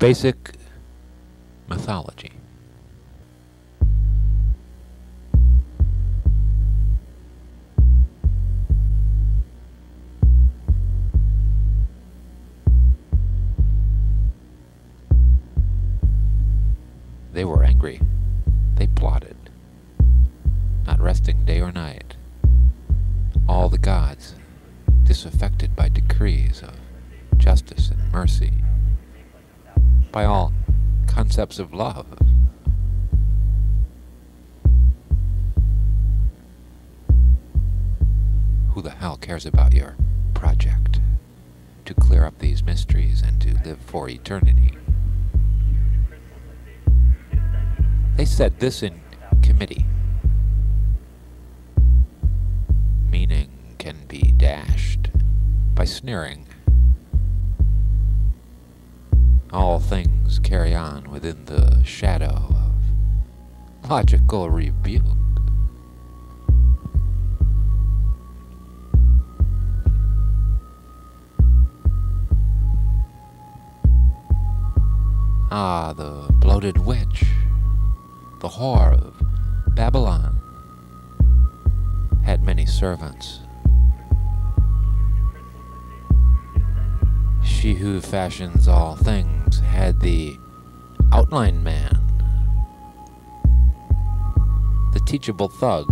Basic mythology. They were angry. They plotted, not resting day or night. All the gods, disaffected by decrees of justice and mercy, by all concepts of love. Who the hell cares about your project? To clear up these mysteries and to live for eternity. They said this in committee. Meaning can be dashed by sneering. All things carry on within the shadow of logical rebuke. Ah, the bloated witch, the whore of Babylon, had many servants. She who fashions all things had the outline man, the teachable thug,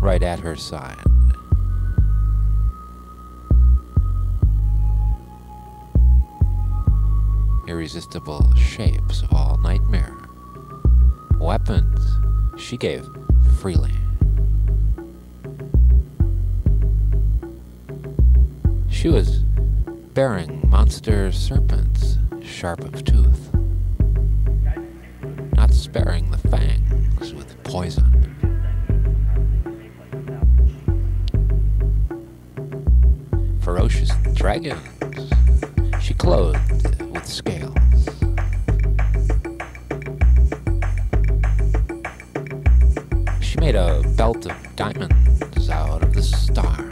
right at her side. Irresistible shapes of all nightmare. Weapons she gave freely. She was bearing monster serpents, sharp of tooth, not sparing the fangs with poison. Ferocious dragons she clothed with scales. She made a belt of diamonds out of the stars.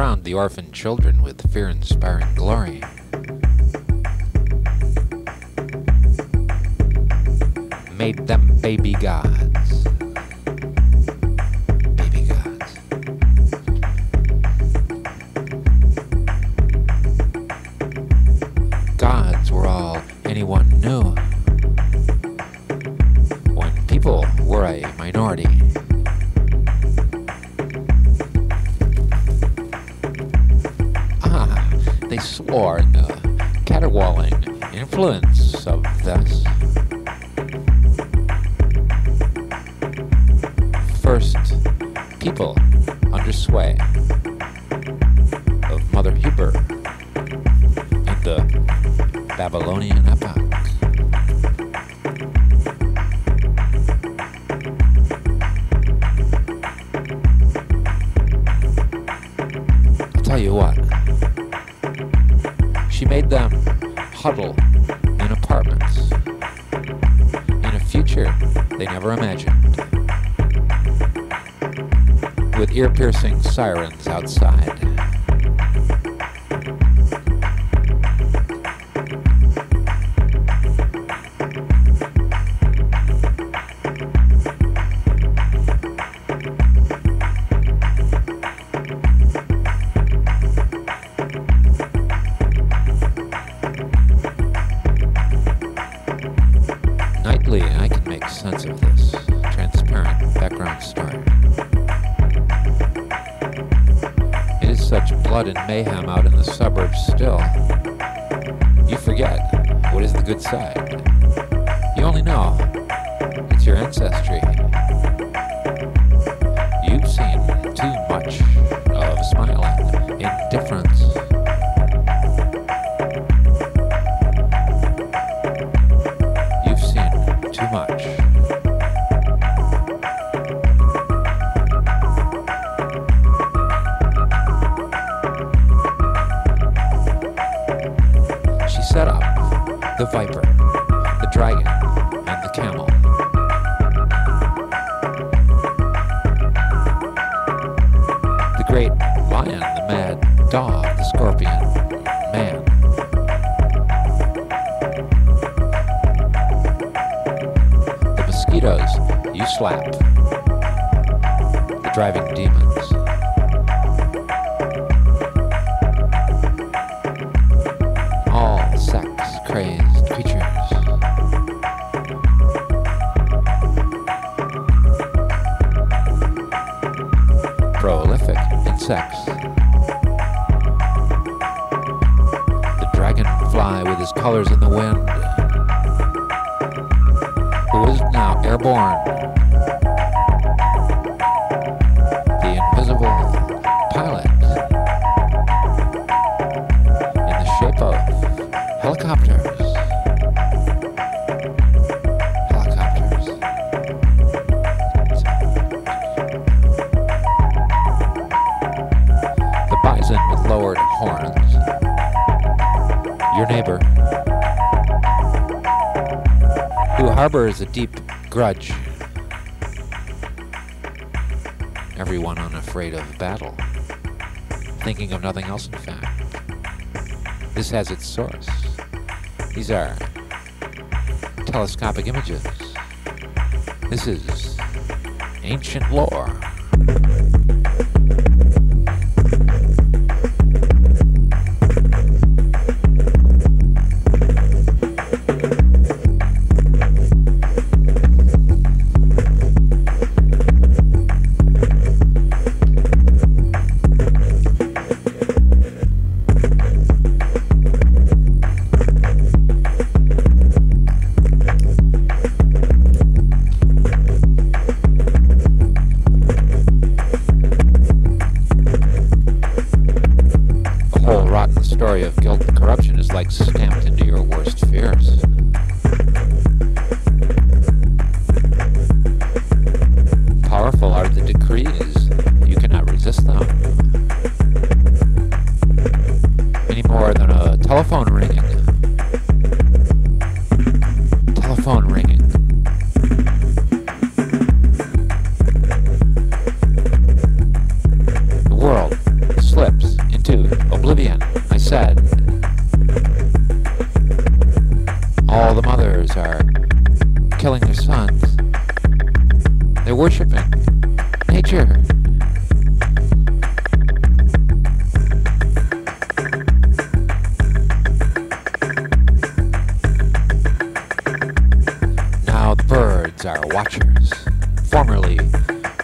Crowned the orphan children with fear inspiring glory. Made them baby gods. First, people under sway of Mother Hubur in the Babylonian epoch. I'll tell you what. She made them huddle in apartments in a future they never imagined. With ear piercing sirens outside. Mayhem out in the suburbs still. You forget what is the good side. You only know it's your ancestry. slap. Driving demons. All sex crazed creatures. Prolific in sex. The dragonfly with his colors in the wind. Who is now airborne. Helicopters. Helicopters. The bison with lowered horns. Your neighbor. Who harbors a deep grudge. Everyone unafraid of battle. Thinking of nothing else, in fact. This has its source. These are telescopic images. This is ancient lore.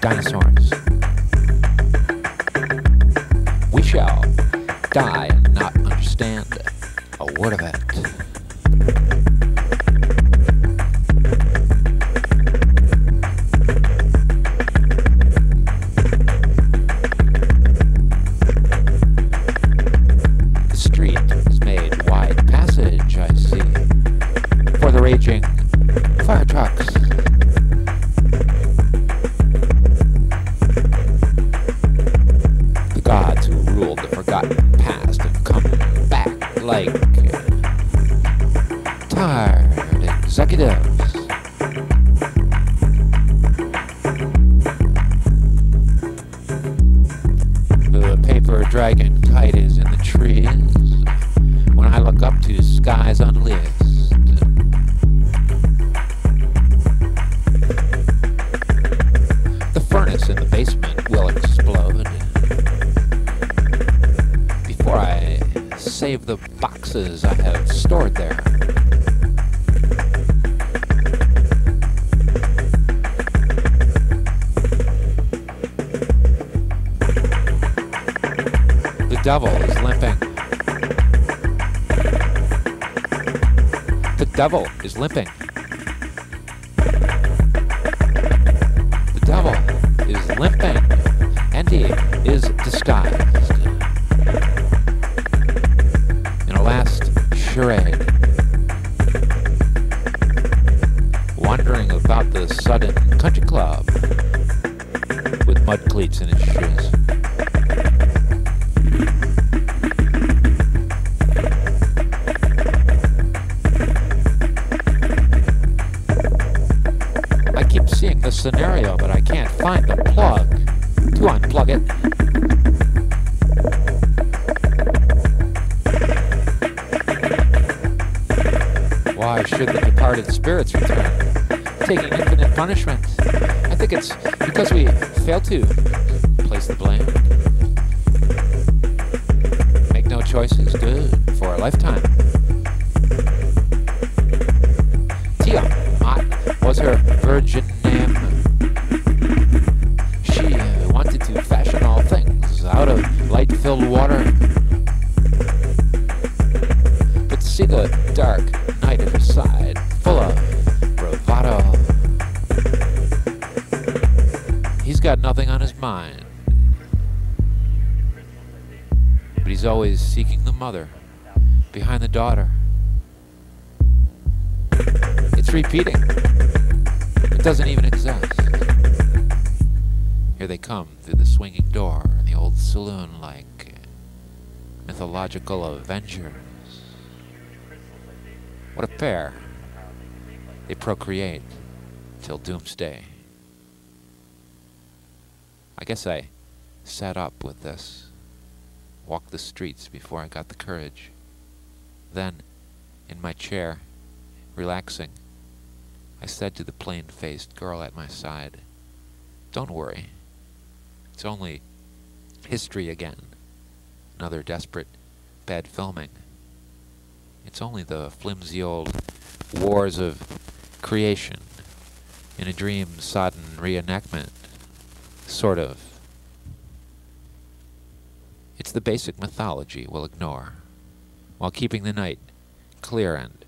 dinosaur. the boxes I have stored there. The devil is limping. The devil is limping. about the sudden country club with mud cleats in his shoes. I keep seeing the scenario, but I can't find the plug to unplug it. Why should the departed spirits return? Taking infinite punishment? I think it's because we failed to place the blame. Make no choices, good for a lifetime. Tiamat was her virgin name. She wanted to fashion all things out of light-filled water. But to see the dark night at her side, got nothing on his mind. But he's always seeking the mother behind the daughter. It's repeating. It doesn't even exist. Here they come through the swinging door in the old saloon like mythological avengers. What a pair. They procreate till doomsday. I guess I sat up with this, walked the streets before I got the courage. Then, in my chair, relaxing, I said to the plain-faced girl at my side, Don't worry. It's only history again. Another desperate, bad filming. It's only the flimsy old wars of creation in a dream-sodden reenactment. Sort of. It's the basic mythology we'll ignore, while keeping the night clear and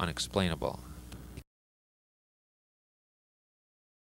unexplainable.